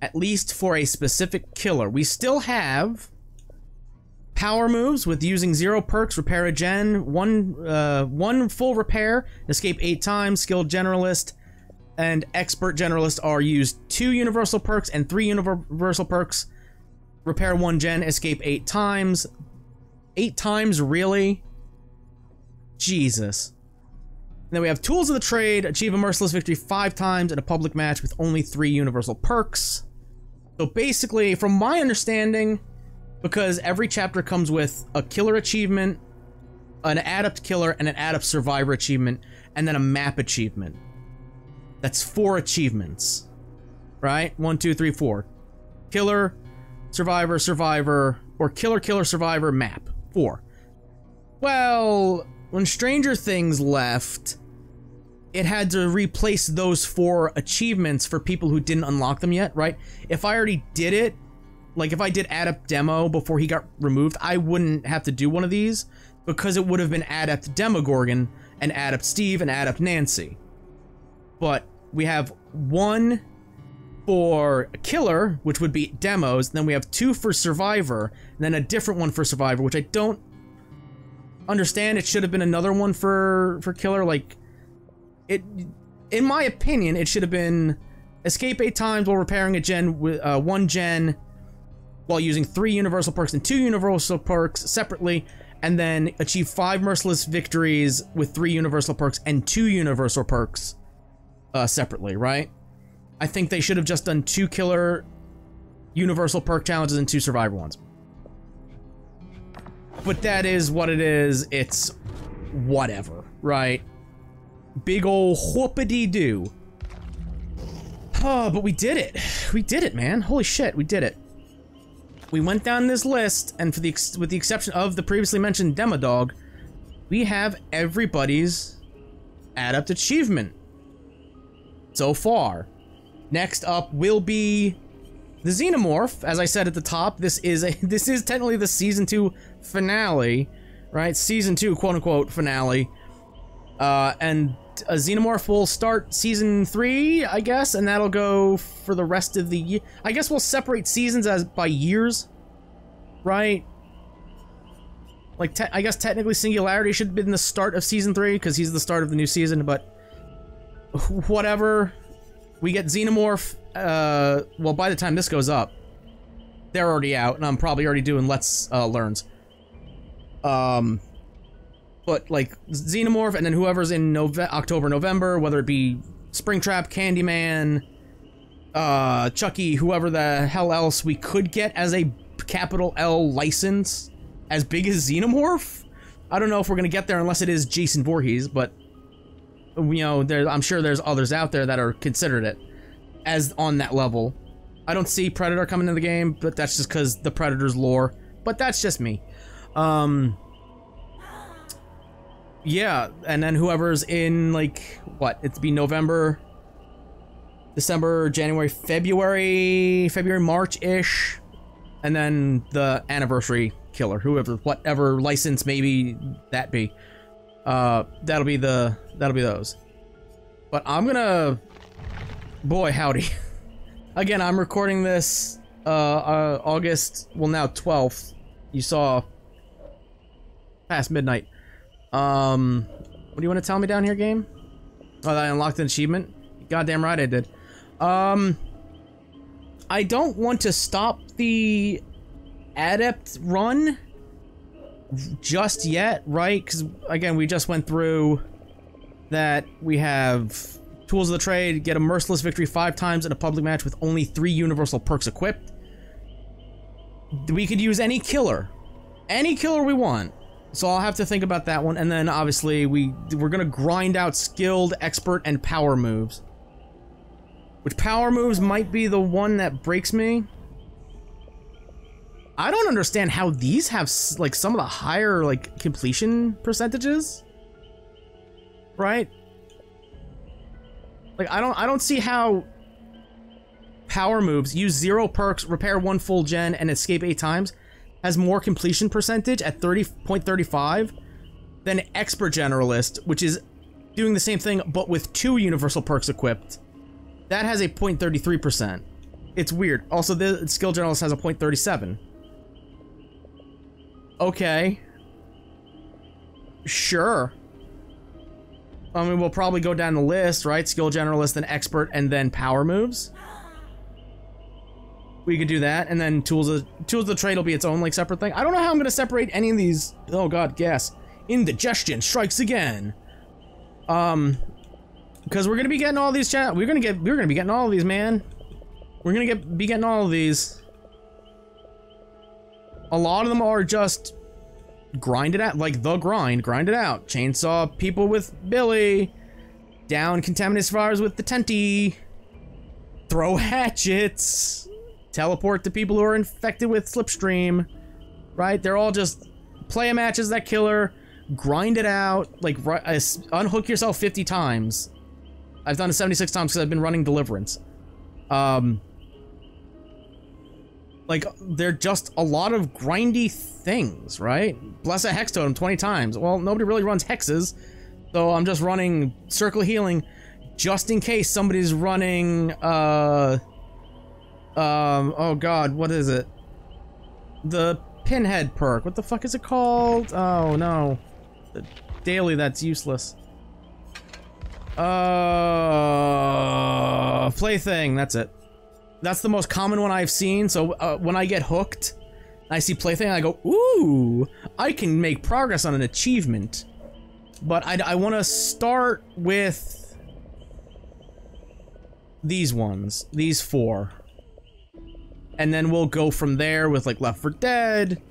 At least for a specific killer. We still have power moves with using zero perks, repair a gen, one uh, one full repair, escape eight times, skilled generalist, and expert generalist are used two universal perks and three universal perks. Repair one gen, escape eight times. Eight times, really? Jesus. And then we have Tools of the Trade, achieve a merciless victory five times in a public match with only three universal perks. So basically, from my understanding, because every chapter comes with a killer achievement, an adept killer, and an adept survivor achievement, and then a map achievement. That's four achievements. Right? One, two, three, four. Killer, survivor, survivor, or killer, killer, survivor, map. Four. Well, when Stranger Things left, it had to replace those four achievements for people who didn't unlock them yet, right? If I already did it, like if I did Adept Demo before he got removed, I wouldn't have to do one of these because it would have been Adept Demogorgon and Adept Steve and Adept Nancy. But we have one for Killer, which would be demos, then we have two for Survivor, and then a different one for Survivor, which I don't understand. It should have been another one for for Killer. Like it, in my opinion, it should have been escape eight times while repairing a gen with uh, one gen while using three universal perks and two universal perks separately, and then achieve five merciless victories with three universal perks and two universal perks uh, separately, right? I think they should have just done two killer universal perk challenges and two survivor ones. But that is what it is. It's whatever, right? Big ol' whoopity doo. Oh, but we did it. We did it, man. Holy shit, we did it we went down this list, and for the with the exception of the previously mentioned Demodog, we have everybody's adept achievement so far. Next up will be the Xenomorph. As I said at the top, this is a <laughs> this is technically the season two finale, right? Season two, quote unquote, finale. Uh, and a Xenomorph will start season three, I guess, and that'll go for the rest of the year. I guess we'll separate seasons as by years, right? Like, I guess technically Singularity should have been the start of season three because he's the start of the new season, but whatever. We get Xenomorph. Uh, well, by the time this goes up, they're already out, and I'm probably already doing Let's uh, Learns. Um, but like Xenomorph and then whoever's in Nove October, November, whether it be Springtrap, Candyman, uh, Chucky, whoever the hell else we could get as a capital L license as big as Xenomorph. I don't know if we're gonna get there unless it is Jason Voorhees, but you know, there, I'm sure there's others out there that are considered it as on that level. I don't see Predator coming in the game, but that's just because the Predator's lore. But that's just me. Um, yeah, and then whoever's in like what? It'd be November, December, January, February, February, March ish, and then the anniversary killer, whoever, whatever license maybe that be. Uh, that'll be the that'll be those. But I'm gonna, boy howdy. <laughs> Again, I'm recording this uh, uh August, well now 12th. You saw past midnight. Um, what do you want to tell me down here, game? Oh, I unlocked an achievement? Goddamn right I did. Um, I don't want to stop the adept run just yet, right? Because, again, we just went through that we have tools of the trade, get a merciless victory five times in a public match with only three universal perks equipped. We could use any killer. Any killer we want. So I'll have to think about that one. And then, obviously, we, we're to grind out skilled, expert, and power moves. Which power moves might be the one that breaks me. I don't understand how these have like some of the higher like completion percentages. Right? Like I don't I don't see how power moves use zero perks, repair one full gen, and escape eight times has more completion percentage at 30.35 than expert generalist, which is doing the same thing but with two universal perks equipped. That has a 0.33%. It's weird. Also, the skill generalist has a 0.37. Okay. Sure. I mean, we'll probably go down the list, right? Skill generalist, then expert, and then power moves. We could do that, and then tools of tools of the trade will be its own like separate thing. I don't know how I'm gonna separate any of these. Oh god, gas. Indigestion strikes again. Um, because we're gonna be getting all these chat. We're gonna get. We're gonna be getting all of these, man. We're gonna get be getting all of these. A lot of them are just grind it out, like the grind, grind it out. Chainsaw people with Billy, down contaminated survivors with the tenty, throw hatchets, teleport to people who are infected with slipstream, right? They're all just play a match as that killer, grind it out, like unhook yourself 50 times. I've done it 76 times because I've been running Deliverance. Um, like, they're just a lot of grindy things, right? Bless a Hex Totem 20 times. Well, nobody really runs Hexes, so I'm just running Circle Healing just in case somebody's running, uh... Um, oh god, what is it? The Pinhead perk. What the fuck is it called? Oh, no. The daily that's useless. Uh... Plaything, that's it. That's the most common one I've seen, so uh, when I get hooked, I see plaything, I go, ooh, I can make progress on an achievement. But I, I want to start with these ones, these four. And then we'll go from there with like Left 4 Dead,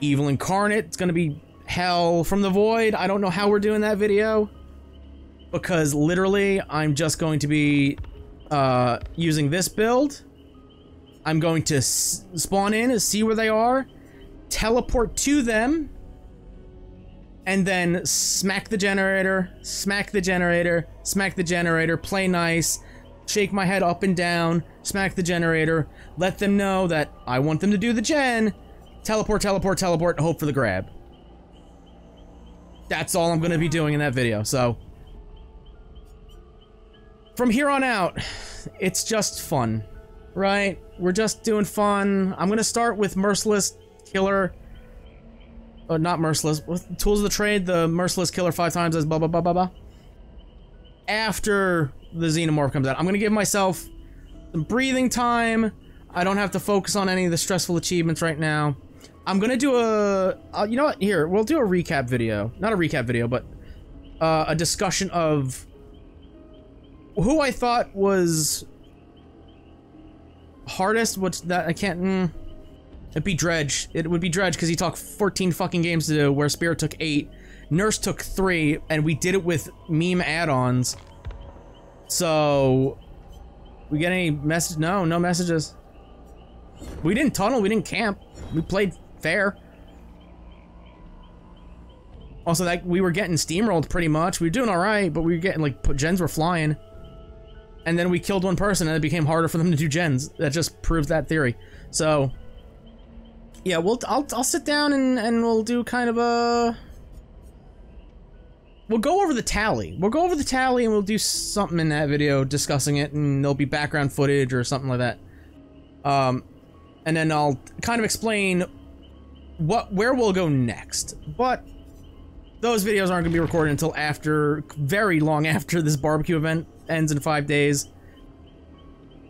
Evil Incarnate, it's gonna be Hell from the Void. I don't know how we're doing that video. Because literally, I'm just going to be uh, using this build I'm going to spawn in and see where they are, teleport to them, and then smack the generator, smack the generator, smack the generator, play nice, shake my head up and down, smack the generator, let them know that I want them to do the gen, teleport, teleport, teleport, hope for the grab. That's all I'm going to be doing in that video, so... From here on out, it's just fun right? We're just doing fun. I'm gonna start with Merciless Killer. Uh, not Merciless. With Tools of the Trade, the Merciless Killer five times as blah blah blah blah blah. After the Xenomorph comes out, I'm gonna give myself some breathing time. I don't have to focus on any of the stressful achievements right now. I'm gonna do a, uh, you know what, here, we'll do a recap video. Not a recap video, but uh, a discussion of who I thought was hardest, which that I can't. Mm, it'd be Dredge. It would be Dredge because he took 14 fucking games to do, where Spirit took eight. Nurse took three, and we did it with meme add-ons. So, we get any message? No, no messages. We didn't tunnel. We didn't camp. We played fair. Also, that we were getting steamrolled pretty much. We were doing all right, but we were getting like gens were flying and then we killed one person and it became harder for them to do gens. That just proves that theory. So, yeah, we'll I'll I'll sit down and and we'll do kind of a we'll go over the tally. We'll go over the tally and we'll do something in that video discussing it, and there'll be background footage or something like that. Um, and then I'll kind of explain what where we'll go next. But those videos aren't gonna be recorded until after, very long <laughs> after this barbecue event ends in five days.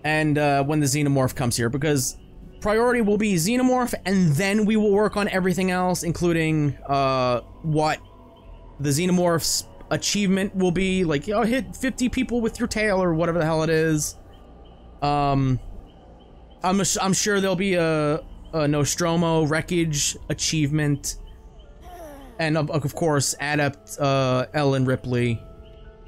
And uh, when the Xenomorph comes here, because priority will be Xenomorph, and then we will work on everything else, including uh, what the Xenomorph's achievement will be. Like, hit 50 people with your tail, or whatever the hell it is. Um, I'm, I'm sure there'll be a, a Nostromo wreckage achievement and of, of course adept uh, Ellen Ripley,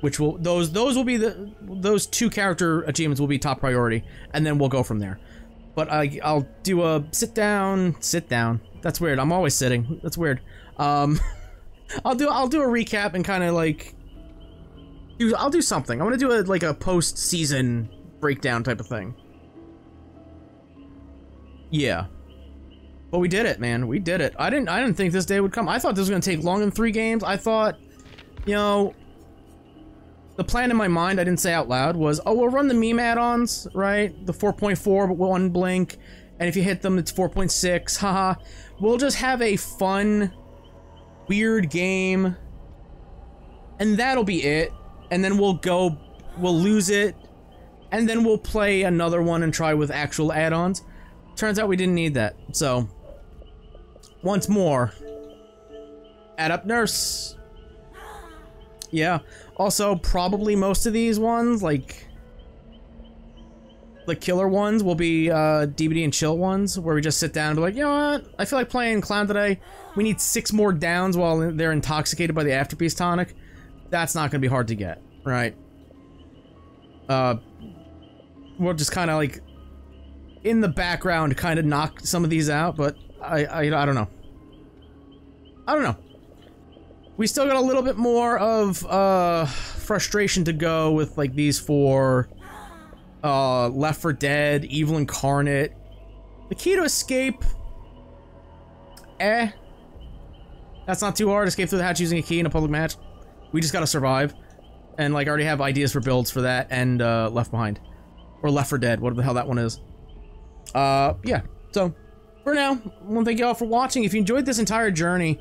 which will those those will be the those two character achievements will be top priority, and then we'll go from there. But I I'll do a sit down sit down. That's weird. I'm always sitting. That's weird. Um, <laughs> I'll do I'll do a recap and kind of like do I'll do something. I'm gonna do a like a post season breakdown type of thing. Yeah. But we did it, man. We did it. I didn't I didn't think this day would come. I thought this was gonna take longer than three games. I thought, you know, the plan in my mind, I didn't say out loud, was, oh, we'll run the meme add-ons, right? The 4.4, but. And if you hit them, it's 4.6. Haha. we'll just have a fun, weird game. And that'll be it. And then we'll go, we'll lose it. And then we'll play another one and try with actual add-ons. Turns out we didn't need that. So, once more. Adept nurse. Yeah. Also, probably most of these ones, like... The killer ones will be uh, DBD and chill ones, where we just sit down and be like, you know what? I feel like playing Clown today. We need six more downs while they're intoxicated by the afterpiece tonic. That's not going to be hard to get, right? Uh, we'll just kind of like in the background kind of knock some of these out, but I, I, I don't know. I don't know. We still got a little bit more of uh, frustration to go with like these four. Uh, Left for Dead, Evil Incarnate. The key to escape. Eh. That's not too hard. Escape through the hatch using a key in a public match. We just gotta survive. And like already have ideas for builds for that and uh, Left Behind. Or Left for Dead, whatever the hell that one is. Uh, yeah. So, for now, I want to thank you all for watching. If you enjoyed this entire journey,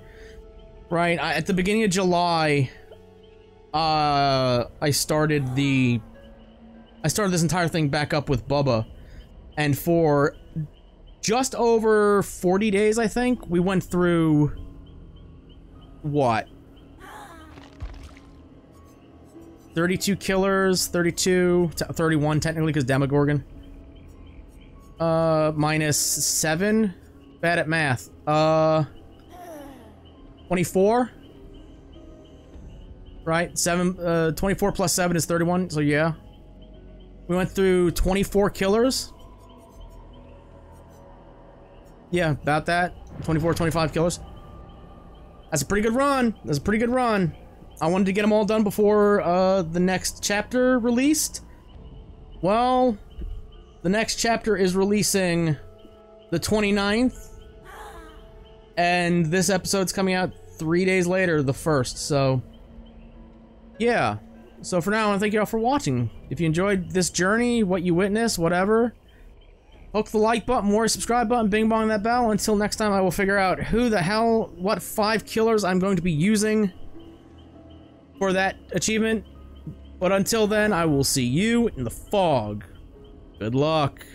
right, I, at the beginning of July, uh, I started the... I started this entire thing back up with Bubba. And for just over 40 days, I think, we went through... What? 32 killers, 32, 31 technically because Demogorgon. Uh, minus 7? Bad at math. Uh... 24? Right? 7, uh, 24 plus 7 is 31, so yeah. We went through 24 killers. Yeah, about that. 24, 25 killers. That's a pretty good run. That's a pretty good run. I wanted to get them all done before uh, the next chapter released. Well, the next chapter is releasing the 29th. And this episode's coming out three days later, the 1st, so... Yeah. So for now, I want to thank you all for watching. If you enjoyed this journey, what you witnessed, whatever, hook the like button, more subscribe button, bing bong that bell. Until next time, I will figure out who the hell, what five killers I'm going to be using for that achievement. But until then, I will see you in the fog. Good luck.